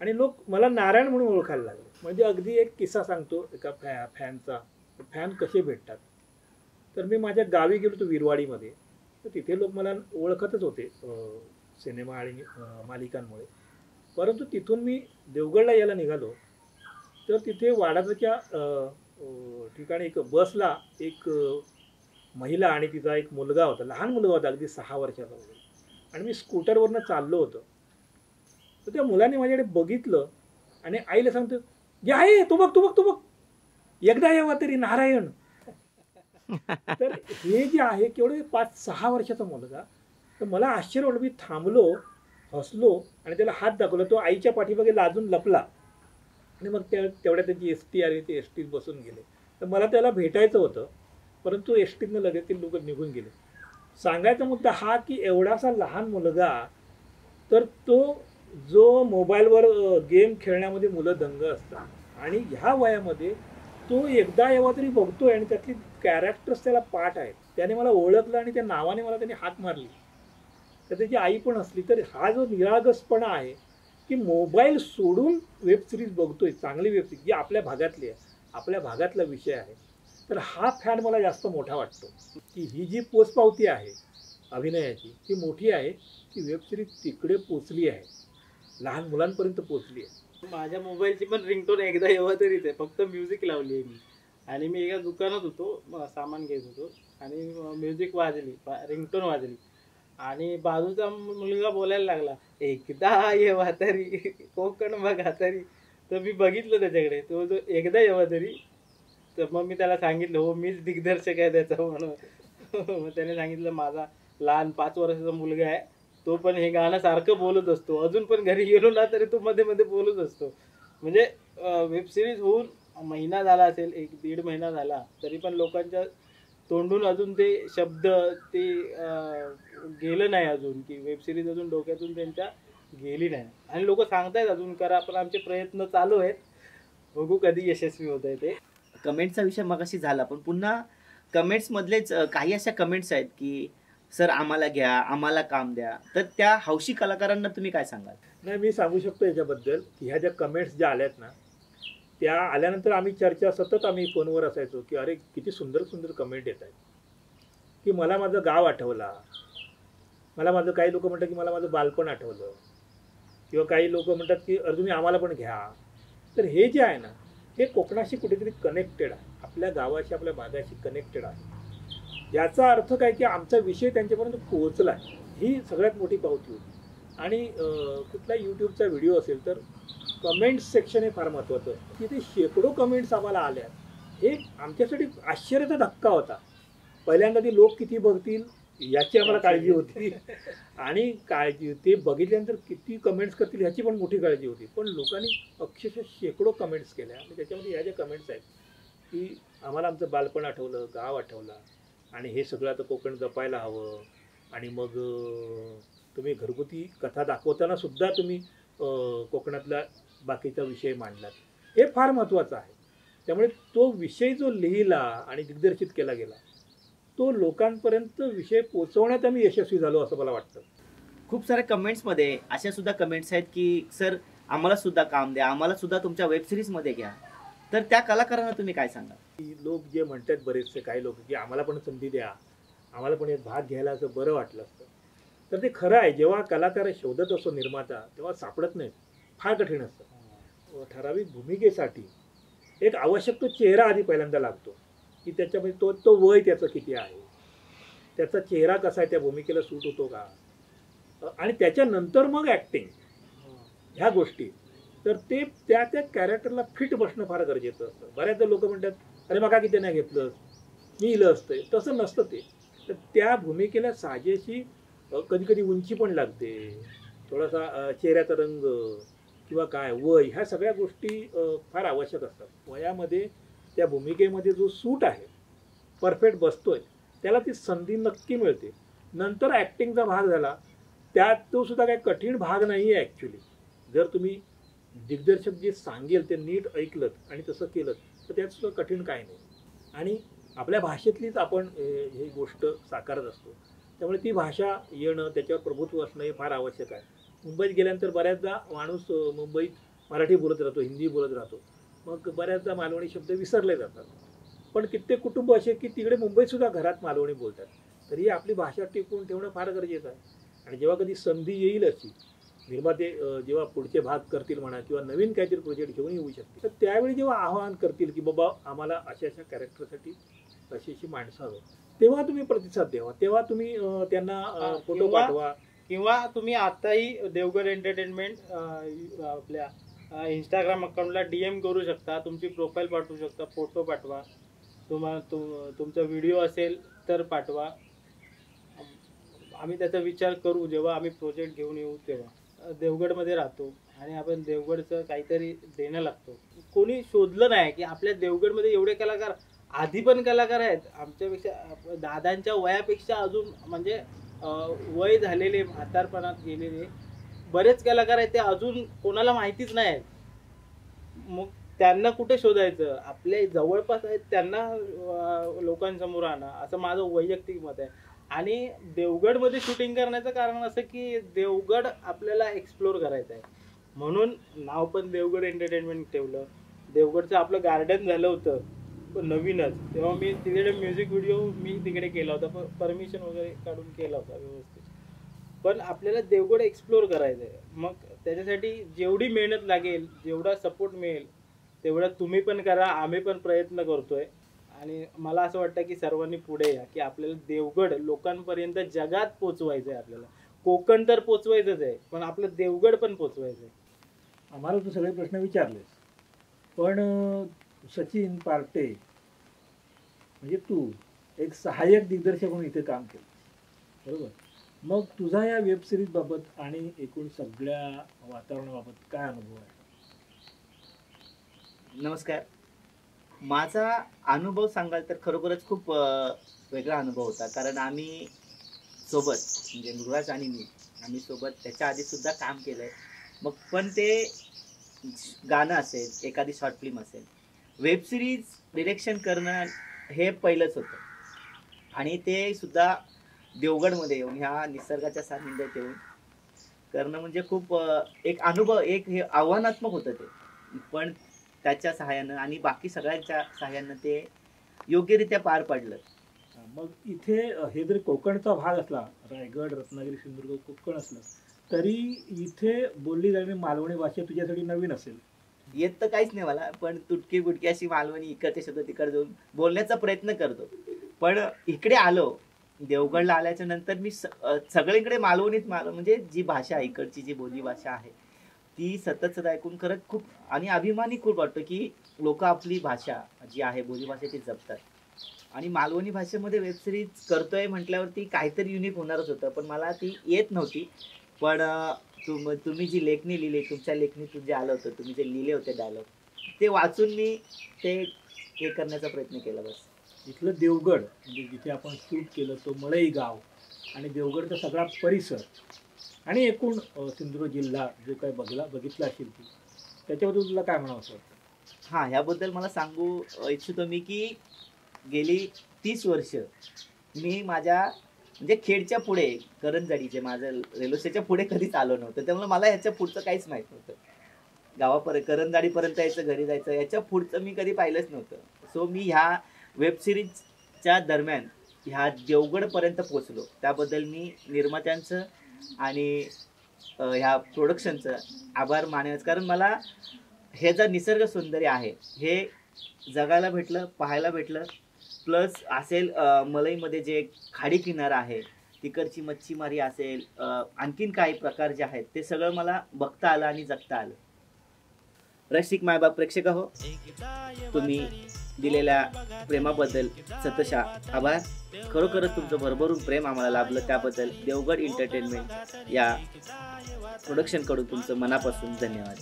Speaker 3: आणि लोक मला नारायण म्हणून ओळखायला लागले. म्हणजे अगदी एक किस्सा सांगतो एका फॅ फॅनचा. फॅन कसे भेटतात? तर मी माझ्या गावी गेलो होतो विरवाडीमध्ये. तर तिथे लोक मला ओळखतच होते सिनेमा आणि मालिकांमुळे. परंतु तिथून मी देवगडला यायला निघालो. तर तिथे वाडाच्या ठिकाणी एक बसला एक महिला आणि तिचा एक मुलगा होता लहान मुलगा होता अगदी सहा वर्षाचा वगैरे आणि मी स्कूटरवरनं चाललो होतो. तर त्या मुलाने माझ्याकडे बघितलं आणि आईला सांगतो जे आहे तो बघ तो बघ तो बघ. एकदा यावा तरी नारायण. तर हे जे आहे केवढे पाच सहा वर्षाचा मुलगा तर मला आश्चर्य वाटलं. मी थांबलो हसलो आणि त्याला हात दाखवला. तो आईच्या पाठीमागे लाजून लपला. आणि मग त्या तेवढ्या त्याची एस टी आली ते एस टीत बसून गेले. तर मला त्याला भेटायचं होतं. परंतु एस टीतनं लगेतील लोक निघून गेले. सांगायचा मुद्दा हा की एवढासा लहान मुलगा तर तो जो मोबाईलवर गेम खेळण्यामध्ये मुलं दंग असतात आणि ह्या वयामध्ये तो एकदा यावा तरी बघतोय आणि त्यातली कॅरेक्टर्स त्याला पाठ आहेत. त्याने मला ओळखलं आणि त्या नावाने मला त्याने हाक मारली. तर त्याची आई पण असली तर हा जो निरागसपणा आहे की मोबाईल सोडून वेब सिरीज बघतोय चांगली वेब सिरीज जी आपल्या भागातली आहे आपल्या भागातला विषय आहे. तर हा फॅन मला जास्त मोठा वाटतो. की ही जी पोचपावती आहे अभिनयाची ती मोठी आहे की वेबसिरीज तिकडे पोचली आहे. लहान मुलांपर्यंत पोचली आहे.
Speaker 2: माझ्या मोबाईलची पण रिंगटोन एकदा येवा तरीच आहे फक्त म्युझिक लावली आहे मी. आणि मी एका दुकानात होतो सामान घेत होतो. आणि म्युझिक वाजली रिंगटोन वाजली. आणि बाजूचा मुलगा बोलायला लागला एकदा येवा तरी कोकण बघा तरी. तर मी बघितलं त्याच्याकडे. तो जो एकदा येवा तरी तर मग मी त्याला सांगितलं हो मीच दिग्दर्शक आहे त्याचा म्हणून. मग त्याने सांगितलं माझा लहान पाच वर्षाचा मुलगा आहे. तो पण हे गाणं सारखं बोलत असतो. अजून पण घरी गेलो ना तरी तो मध्ये मध्ये बोलत असतो. म्हणजे वेब सिरीज होऊन महिना झाला असेल एक दीड महिना झाला तरी पण लोकांच्या तोंडून अजून ते शब्द ते गेलं नाही अजून की वेब सिरीज अजून डोक्यातून त्यांच्या गेली नाही. आणि लोक सांगतायत अजून करा पण आमचे प्रयत्न चालू आहेत. बघू कधी यशस्वी होत आहे ते.
Speaker 4: कमेंटचा विषय मगाशी झाला पण पुन्हा कमेंट्समधलेच काही अशा कमेंट्स आहेत की सर आम्हाला घ्या आम्हाला काम द्या. तर त्या हौशी कलाकारांना तुम्ही काय सांगाल?
Speaker 3: नाही मी सांगू शकतो याच्याबद्दल की ह्या ज्या कमेंट्स ज्या आल्यात ना त्या आल्यानंतर आम्ही चर्चा सतत आम्ही फोनवर असायचो की अरे किती सुंदर सुंदर कमेंट येत आहेत. की मला माझं गाव आठवला. मला माझं काही लोक म्हणतात की मला माझं बालपण आठवलं. किंवा काही लोक म्हणतात की अरे तुम्ही आम्हाला पण घ्या. तर हे जे आहे ना हे कोकणाशी कुठेतरी कनेक्टेड आहे. आपल्या गावाशी आपल्या भागाशी कनेक्टेड आहे. याचा अर्थ काय की आमचा विषय त्यांच्यापर्यंत पोहोचला आहे ही सगळ्यात मोठी पावती होती. आणि कुठला यूट्यूबचा व्हिडिओ असेल तर कमेंट्स सेक्शन हे फार महत्त्वाचं आहे तिथे शेकडो कमेंट्स आम्हाला आल्या. हे आमच्यासाठी आश्चर्याचा धक्का होता. पहिल्यांदा ती लोक किती बघतील? याची आम्हाला काळजी होती. आणि काळजी ते बघितल्यानंतर किती कमेंट्स करतील ह्याची पण मोठी काळजी होती. पण लोकांनी अक्षरशः शेकडो कमेंट्स केल्या. आणि त्याच्यामध्ये ह्या ज्या कमेंट्स आहेत की आम्हाला आमचं बालपण आठवलं गाव आठवला आणि हे सगळं आता कोकण जपायला हवं. आणि मग तुम्ही घरगुती कथा दाखवताना सुद्धा तुम्ही कोकणातला बाकीचा विषय मांडलात. हे फार महत्त्वाचं आहे. त्यामुळे तो विषय जो लिहिला आणि दिग्दर्शित केला गेला तो लोकांपर्यंत विषय पोचवण्यात आम्ही यशस्वी झालो असं मला वाटतं.
Speaker 4: खूप साऱ्या कमेंट्समध्ये अशा सुद्धा कमेंट्स आहेत की सर आम्हाला सुद्धा काम द्या आम्हाला सुद्धा तुमच्या वेब सिरीजमध्ये घ्या. तर त्या कलाकारांना तुम्ही काय सांगा
Speaker 3: की लोक जे म्हणतात बरेचसे काही लोक की आम्हाला पण संधी द्या आम्हाला पण यात भाग घ्यायला असं बरं वाटलं असतं. तर ते खरं आहे जेव्हा कलाकार शोधत असतो निर्माता तेव्हा सापडत नाहीत. फार कठीण असतं. ठराविक भूमिकेसाठी एक आवश्यक तो चेहरा आधी पहिल्यांदा लागतो. की त्याच्यामध्ये तो तो वय त्याचं किती आहे? त्याचा चेहरा कसा आहे? त्या भूमिकेला सूट होतो का? आणि त्याच्यानंतर मग ॲक्टिंग ह्या गोष्टी. तर ते त्या त्या कॅरेक्टरला फिट बसणं फार गरजेचं असतं. बऱ्याचदा लोक म्हणतात अरे मग किती नाही घेतलं. मी इलं असतंय. तसं नसतं ते. तर त्या भूमिकेला साजेशी कधी कधी उंची पण लागते. थोडासा चेहऱ्याचा रंग किंवा काय वय ह्या सगळ्या गोष्टी फार आवश्यक असतात. वयामध्ये त्या भूमिकेमध्ये जो सूट आहे परफेक्ट बसतोय त्याला ती संधी नक्की मिळते. नंतर ॲक्टिंगचा भाग झाला त्यात तो सुद्धा काही कठीण भाग नाही आहे ॲक्च्युली जर तुम्ही दिग्दर्शक जे सांगेल ते नीट ऐकलं आणि तसं केलं तर त्यात सुद्धा कठीण काय नाही. आणि आपल्या भाषेतलीच आपण ही गोष्ट साकारत असतो. त्यामुळे ती भाषा येणं त्याच्यावर प्रभुत्व असणं हे फार आवश्यक आहे. मुंबईत गेल्यानंतर बऱ्याचदा माणूस मुंबईत मराठी बोलत राहतो हिंदी बोलत राहतो. मग बऱ्याचदा मालवणी शब्द विसरले जातात. पण कित्येक कुटुंब असे की तिकडे मुंबईत सुद्धा घरात मालवणी बोलतात. तरी आपली भाषा टिकवून ठेवणं फार गरजेचं आहे. आणि जेव्हा कधी संधी येईल अशी निर्माते जेव्हा पुढचे भाग करतील म्हणा किंवा नवीन काहीतरी प्रोजेक्ट घेऊन येऊ शकतील तर त्यावेळी जेव्हा आवाहन करतील की बाबा आम्हाला अशा अशा कॅरेक्टरसाठी अशी अशी माणसं हवं तेव्हा तुम्ही प्रतिसाद द्यावा. तेव्हा तुम्ही त्यांना फोटो पाठवा.
Speaker 2: किंवा तुम्ही आताही देवगड एंटरटेनमेंट आपल्या इंस्टाग्राम अकाउंटला डी एम करू शकता तुमची प्रोफाईल पाठवू शकता फोटो पाठवा. तुम्हाला तुम तुमचा व्हिडिओ असेल तर पाठवा. आम्ही त्याचा विचार करू जेव्हा आम्ही प्रोजेक्ट घेऊन येऊ तेव्हा. देवगडमध्ये राहतो आणि आपण देवगडचं काहीतरी देणं लागतो. कोणी शोधलं नाही की आपल्या देवगडमध्ये एवढे कलाकार आधी पण कलाकार आहेत. आमच्यापेक्षा दादांच्या वयापेक्षा अजून म्हणजे वय झालेले म्हातारपणात गेलेले बरेच कलाकार आहेत ते अजून कोणाला माहितीच नाही आहेत. मग त्यांना कुठे शोधायचं? आपले जवळपास आहेत त्यांना लोकांसमोर आणा. असं माझं वैयक्तिक मत आहे. आणि देवगडमध्ये शूटिंग करण्याचं कारण असं की देवगड आपल्याला एक्सप्लोर करायचं आहे. म्हणून नाव पण देवगड एंटरटेनमेंट ठेवलं. देवगडचं आपलं गार्डन झालं होतं नवीनच. तेव्हा मी तिकडे म्युझिक व्हिडिओ मी तिकडे केला होता. परमिशन वगैरे काढून केला होता व्यवस्थित. पण आपल्याला देवगड एक्सप्लोर करायचं आहे मग त्याच्यासाठी जेवढी मेहनत लागेल जेवढा सपोर्ट मिळेल तेवढा तुम्ही पण करा आम्ही पण प्रयत्न करतोय. आणि मला असं वाटतं की सर्वांनी पुढे या की आपल्याला देवगड लोकांपर्यंत जगात पोचवायचं आहे आपल्याला. कोकण तर पोचवायचंच आहे पण आपलं देवगड पण पोचवायचं आहे
Speaker 3: आम्हाला तू सगळे प्रश्न विचारलेस पण सचिन पार्टे म्हणजे तू एक सहाय्यक दिग्दर्शक म्हणून इथे काम केलं बरोबर? मग तुझा या वेब सिरीज बाबत आणि एकूण सगळ्या वातावरणाबाबत काय अनुभव आहे?
Speaker 4: नमस्कार. माझा अनुभव सांगाल तर खरोखरच खूप वेगळा अनुभव होता. कारण आम्ही सोबत म्हणजे मृगाज आणि मी आम्ही सोबत त्याच्या आधी सुद्धा काम केलंय. मग पण ते गाणं असेल एखादी शॉर्ट फिल्म असेल वेब सिरीज डिरेक्शन करणं हे पहिलंच होतं. आणि ते सुद्धा देवगडमध्ये येऊन ह्या निसर्गाच्या सानिध्यात येऊन करणं म्हणजे खूप एक अनुभव एक हे आव्हानात्मक होतं ते. पण त्याच्या सहाय्यानं आणि बाकी सगळ्यांच्या सहाय्यानं ते योग्यरित्या पार पडलं.
Speaker 3: मग इथे हे जरी कोकणचा भाग असला रायगड रत्नागिरी सिंधुदुर्ग कोकण असलं तरी इथे बोलली जाणारी मालवणी भाषा तुझ्यासाठी नवीन असेल.
Speaker 4: येत तर काहीच नाही मला पण तुटकी बुटकी अशी मालवणी इकडचे शब्द तिकडे जाऊन बोलण्याचा प्रयत्न करतो. पण इकडे आलो देवगडला आल्याच्यानंतर मी स- सगळीकडे मालवणीत माल म्हणजे जी भाषा आहे इकडची जी बोली भाषा आहे ती सतत सतत ऐकून खरंच खूप आणि अभिमानी खूप वाटतो की लोक आपली भाषा जी आहे बोली भाषा ती जपतात. आणि मालवणी भाषेमध्ये वेबसिरीज करतोय म्हटल्यावरती काहीतरी युनिक होणारच होतं पण मला ती येत नव्हती. पण तुम तुम्ही जी लेखणी लिहिली तुमच्या लेखणीतून जे आलं होतं तुम्ही जे लिहिले होते डायलॉग ते वाचून मी ते हे करण्याचा प्रयत्न केला बस.
Speaker 3: इथलं देवगड म्हणजे जिथे आपण शूट केलं तो मळई गाव आणि देवगडचा सगळा परिसर आणि एकूण सिंधुदुर्ग जिल्हा जो काही बघला बघितला असेल ती त्याच्याबद्दल तुला काय म्हणावं असं वाटतं?
Speaker 4: हां ह्याबद्दल मला सांगू इच्छितो मी की गेली तीस वर्ष मी माझ्या म्हणजे खेडच्या पुढे करंजाडीचे माझं रेल्वे स्टेशनच्या पुढे कधीच आलो नव्हतं. त्यामुळे मला ह्याच्या पुढचं काहीच माहीत नव्हतं. गावापर्यंत करंजाडीपर्यंत यायचं घरी जायचं याच्या पुढचं मी कधी पाहिलंच नव्हतं. सो मी ह्या वेबसिरीजच्या दरम्यान ह्या देवगडपर्यंत पोचलो त्याबद्दल मी निर्मात्यांचं आणि ह्या प्रोडक्शनचं आभार मानेच कारण मला हे जर निसर्ग सौंदर्य आहे हे जगायला भेटलं पाहायला भेटलं प्लस असेल मलईमध्ये जे खाडी किनारा आहे तिकडची मच्छीमारी असेल आणखीन काही प्रकार जे आहेत ते सगळं मला बघता आलं आणि जगता आलं. रसिक मायबाप प्रेक्षक हो तुम्ही दिलेल्या प्रेमाबद्दल सतशा आभार. खरोखरच तुमचं भरभरून प्रेम आम्हाला लाभलं त्याबद्दल देवगड एंटरटेनमेंट या प्रोडक्शनकडून तुमचं मनापासून धन्यवाद.